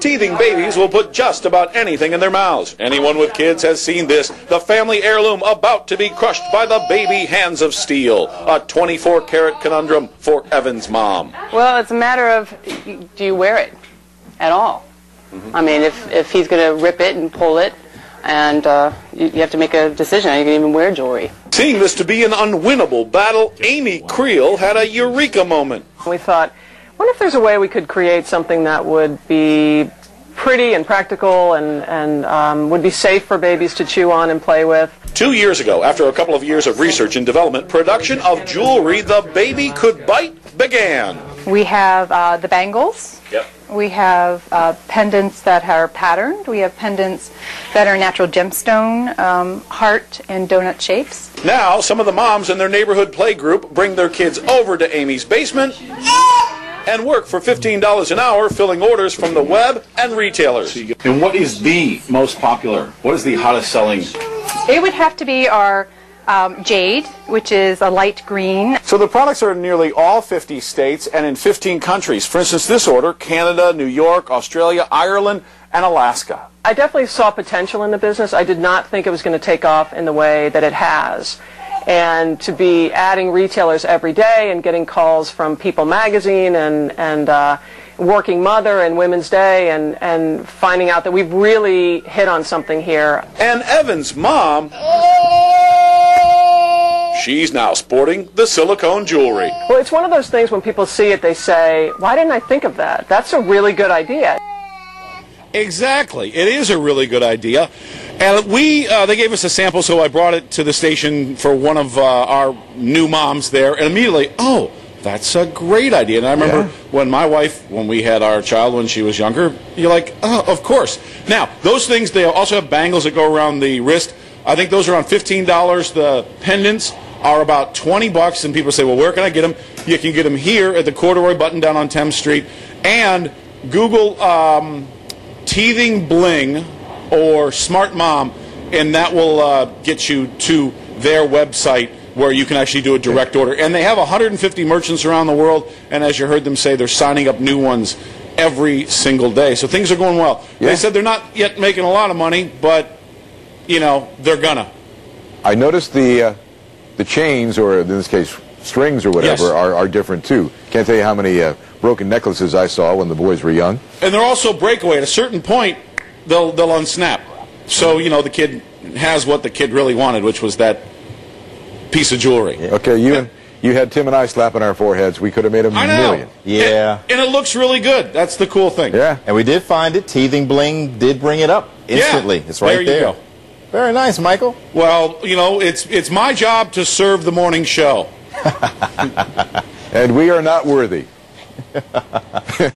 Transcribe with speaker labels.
Speaker 1: Teething babies will put just about anything in their mouths. Anyone with kids has seen this. The family heirloom about to be crushed by the baby hands of steel. A 24 karat conundrum for Evan's mom.
Speaker 2: Well, it's a matter of do you wear it at all? I mean, if, if he's going to rip it and pull it, and uh, you, you have to make a decision. Are you going to even wear jewelry?
Speaker 1: Seeing this to be an unwinnable battle, Amy Creel had a eureka moment.
Speaker 3: We thought, what if there's a way we could create something that would be pretty and practical and, and um, would be safe for babies to chew on and play with?
Speaker 1: Two years ago, after a couple of years of research and development, production of jewelry the baby could bite began.
Speaker 4: We have uh, the bangles.
Speaker 1: Yep.
Speaker 4: We have uh, pendants that are patterned. We have pendants that are natural gemstone, um, heart, and donut shapes.
Speaker 1: Now, some of the moms in their neighborhood play group bring their kids over to Amy's basement and work for $15 an hour filling orders from the web and retailers.
Speaker 5: And what is the most popular? What is the hottest selling?
Speaker 4: It would have to be our um, jade, which is a light green.
Speaker 1: So the products are in nearly all 50 states and in 15 countries. For instance, this order, Canada, New York, Australia, Ireland, and Alaska.
Speaker 3: I definitely saw potential in the business. I did not think it was going to take off in the way that it has. And to be adding retailers every day and getting calls from People Magazine and, and uh, Working Mother and Women's Day and, and finding out that we've really hit on something here.
Speaker 1: And Evan's mom, she's now sporting the silicone jewelry.
Speaker 3: Well, it's one of those things when people see it, they say, why didn't I think of that? That's a really good idea.
Speaker 1: Exactly. It is a really good idea. And we, uh, they gave us a sample, so I brought it to the station for one of uh, our new moms there, and immediately, oh, that's a great idea. And I remember
Speaker 6: Yeah.
Speaker 1: when my wife, when we had our child when she was younger, you're like, oh, of course. Now, those things, they also have bangles that go around the wrist. I think those are on $15. The pendants are about 20 bucks, and people say, well, where can I get them? You can get them here at the Corduroy Button down on Thames Street. And Google um, teething bling or smart mom and that will uh, get you to their website where you can actually do a direct order. And they have 150 merchants around the world and as you heard them say they're signing up new ones every single day. So things are going well.
Speaker 6: Yeah.
Speaker 1: they said they're not yet making a lot of money but you know they're gonna.
Speaker 6: I noticed the uh, the chains, or in this case, strings or whatever,
Speaker 1: Yes.
Speaker 6: are, are different too. Can't tell you how many uh, broken necklaces I saw when the boys were young.
Speaker 1: and they're also breakaway at a certain point they'll they'll unsnap so you know the kid has what the kid really wanted which was that piece of jewelry
Speaker 6: Okay, you and you had Tim and I slapping our foreheads. We could have made a
Speaker 1: I know.
Speaker 6: million.
Speaker 7: Yeah.
Speaker 1: And, and it looks really good. That's the cool thing.
Speaker 6: Yeah.
Speaker 7: And we did find it. Teething Bling did bring it up instantly.
Speaker 1: Yeah.
Speaker 7: It's right
Speaker 1: There you
Speaker 7: there.
Speaker 1: go.
Speaker 7: Very nice, Michael.
Speaker 1: Well, you know, it's it's my job to serve the morning show.
Speaker 6: And we are not worthy.